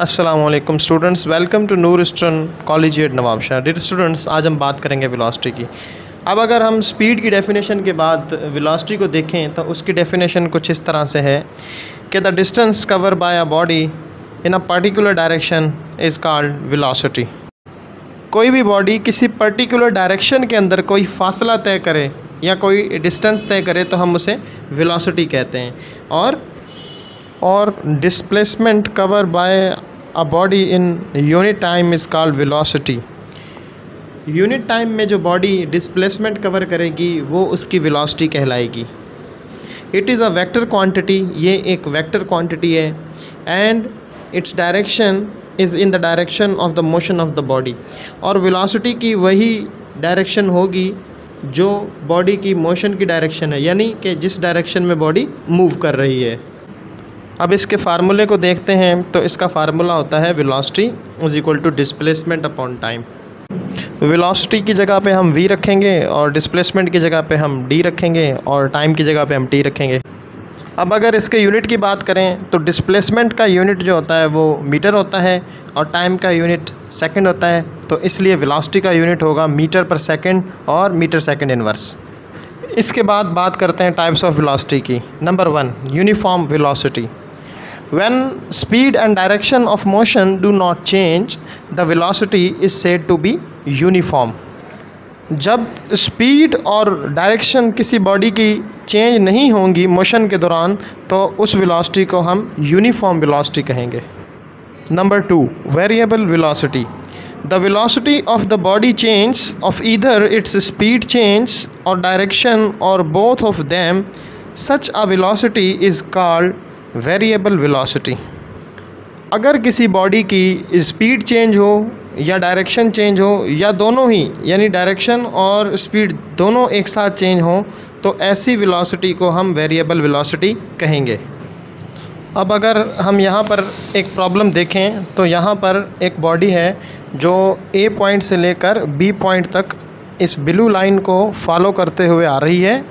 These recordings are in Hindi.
Aslam students welcome to Noor eastern college Ed Nawabshah dear students आज हम बात करेंगे वेलोसिटी की। अब अगर हम स्पीड की डेफिनेशन के बाद वेलोसिटी को देखें तो उसकी डेफिनेशन कुछ इस तरह से है कि the distance cover by a body in a particular direction is called velocity कोई भी बॉडी किसी पर्टिकुलर डायरेक्शन के अंदर कोई फासला तय करे या कोई डिस्टेंस तय करे तो हम उसे वेलोसिटी कहते हैं। और और displacement cover by a body in unit time is called velocity unit time में जो बॉडी डिस्प्लेसमेंट कवर करेगी, वो उसकी वेलोसिटी कहलाएगी. It is a vector quantity ये एक वेक्टर क्वांटिटी है and its direction is in the direction of the motion of the body और वेलोसिटी की वही डायरेक्शन होगी, जो बॉडी की मोशन की डायरेक्शन है, यानी कि जिस डायरेक्शन में बॉडी मूव कर रही है. अब इसके फार्मूले को देखते हैं तो इसका फार्मूला होता है velocity is equal to displacement upon time velocity की जगह पे हम v रखेंगे और डिस्प्लेसमेंट की जगह पे हम d रखेंगे और टाइम की जगह पे हम t रखेंगे। अब अगर इसके यूनिट की बात करें तो डिस्प्लेसमेंट का यूनिट जो होता है, वो मीटर होता है और टाइम का यूनिट सेकंड होता है तो इसलिए वेलोसिटी का यूनिट होगा मीटर पर सेकंड और मीटर सेकंड इनवर्स इसके बाद बात करते हैं टाइप्स ऑफ़ वेलोसिटी की। Number one uniform velocity When speed and direction of motion do not change, the velocity is said to be uniform. जब स्पीड और डायरेक्शन किसी बॉडी की चेंज नहीं होंगी मोशन के दौरान तो उस वेलोसिटी को हम यूनिफॉर्म वेलोसिटी कहेंगे। Number two variable velocity the velocity of the body change of either its speed change और डायरेक्शन और both of them such a velocity is called variable velocity अगर किसी बॉडी की स्पीड चेंज हो या डायरेक्शन चेंज हो या दोनों ही, यानी डायरेक्शन और स्पीड दोनों एक साथ चेंज हो तो ऐसी वेलोसिटी को हम वेरिएबल वेलोसिटी कहेंगे। अब अगर हम यहाँ पर एक प्रॉब्लम देखें तो यहाँ पर एक बॉडी है जो ए पॉइंट से लेकर बी पॉइंट तक इस ब्लू लाइन को फॉलो करते हुए आ रही है।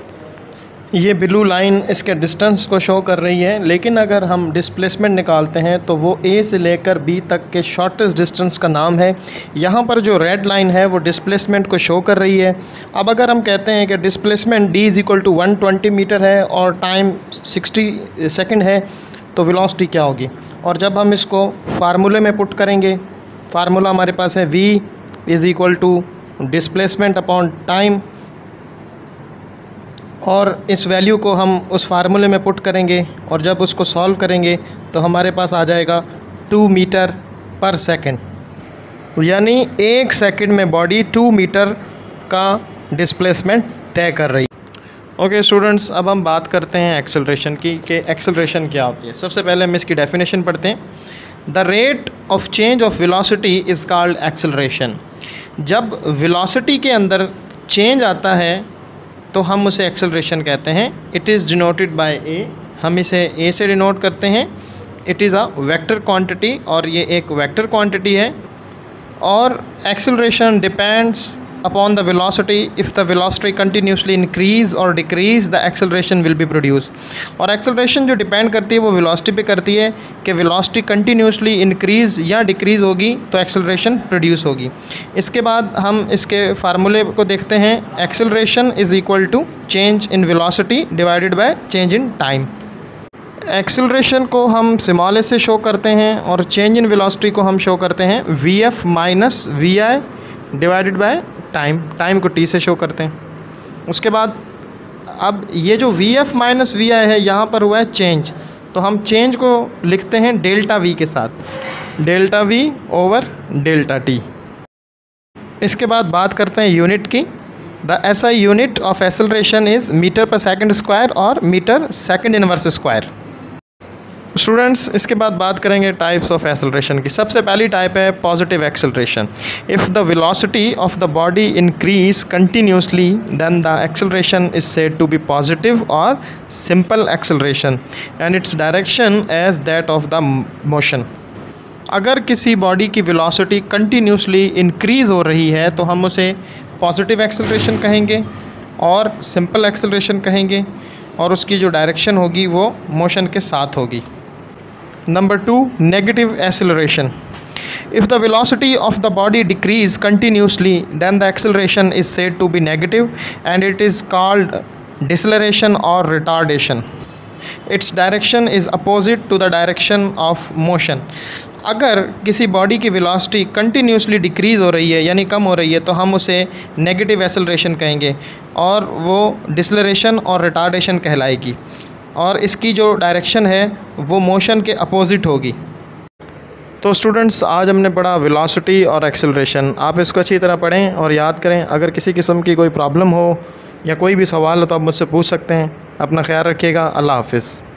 ये ब्लू लाइन इसके डिस्टेंस को शो कर रही है, लेकिन अगर हम डिस्प्लेसमेंट निकालते हैं तो वो ए से लेकर बी तक के शॉर्टेस्ट डिस्टेंस का नाम है। यहाँ पर जो रेड लाइन है, वो डिस्प्लेसमेंट को शो कर रही है। अब अगर हम कहते हैं कि displacement D is equal to one twenty metre है और टाइम सिक्सटी सेकेंड है तो वेलोसिटी क्या होगी? और जब हम इसको फार्मूले में पुट करेंगे फार्मूला हमारे पास है V is equal to displacement upon time और इस वैल्यू को हम उस फार्मूले में पुट करेंगे और जब उसको सॉल्व करेंगे तो हमारे पास आ जाएगा टू मीटर पर सेकंड यानी एक सेकंड में बॉडी टू मीटर का डिस्प्लेसमेंट तय कर रही ओके स्टूडेंट्स अब हम बात करते हैं एक्सेलरेशन की, कि एक्सेलरेशन क्या होती है। सबसे पहले हम इसकी डेफिनेशन पढ़ते हैं। The rate of change of velocity is called acceleration जब वेलोसिटी के अंदर चेंज आता है तो हम उसे एक्सेलरेशन कहते हैं। It is denoted by A हम इसे ए से डिनोट करते हैं। It is a vector quantity और ये एक वेक्टर क्वांटिटी है। और acceleration depends upon the velocity if the velocity continuously increase or decrease the acceleration will be produced और acceleration जो depend करती है वो velocity पे करती है कि velocity continuously increase या decrease होगी तो acceleration produce होगी इसके बाद हम इसके फार्मूले को देखते हैं acceleration is equal to change in velocity divided by change in time acceleration को हम सिमाले से शो करते हैं और चेंज इन वेलोसिटी को हम शो करते हैं V F minus V I divided by time time को टी से शो करते हैं। उसके बाद, अब ये जो V F minus V I है, यहाँ पर हुआ है चेंज तो हम चेंज को लिखते हैं डेल्टा वी के साथ। Delta V over delta T इसके बाद बात करते हैं यूनिट की। The S I unit of acceleration is metre per second square और metre second inverse square students इसके बाद बात करेंगे टाइप्स ऑफ़ एक्सेलरेशन की सबसे पहली टाइप है positive acceleration if the velocity of the body increase continuously then the acceleration is said to be positive और simple acceleration and its direction as that of the motion अगर किसी बॉडी की वेलोसिटी कंटिन्यूसली इंक्रीज़ हो रही है तो हम उसे पॉजिटिव एक्सेलरेशन कहेंगे और सिंपल एक्सेलरेशन कहेंगे, और उसकी जो डायरेक्शन होगी वो मोशन के साथ होगी। Number two negative acceleration if the velocity of the body decrease continuously then the acceleration is said to be negative and it is called deceleration और retardation its direction is opposite to the direction of motion अगर किसी बॉडी की वेलोसिटी कंटिन्यूसली डिक्रीज़ हो रही है, यानी कम हो रही है तो हम उसे नेगेटिव एक्सेलरेशन कहेंगे और वो डिसलरेशन और रिटार्डेशन कहलाएगी। और इसकी जो डायरेक्शन है, वो मोशन के अपोज़िट होगी। तो स्टूडेंट्स आज हमने पढ़ा वेलोसिटी और एक्सेलरेशन आप इसको अच्छी तरह पढ़ें और याद करें, अगर किसी किस्म की कोई प्रॉब्लम हो या कोई भी सवाल हो तो आप मुझसे पूछ सकते हैं। अपना ख्याल रखिएगा। अल्लाह हाफिज़।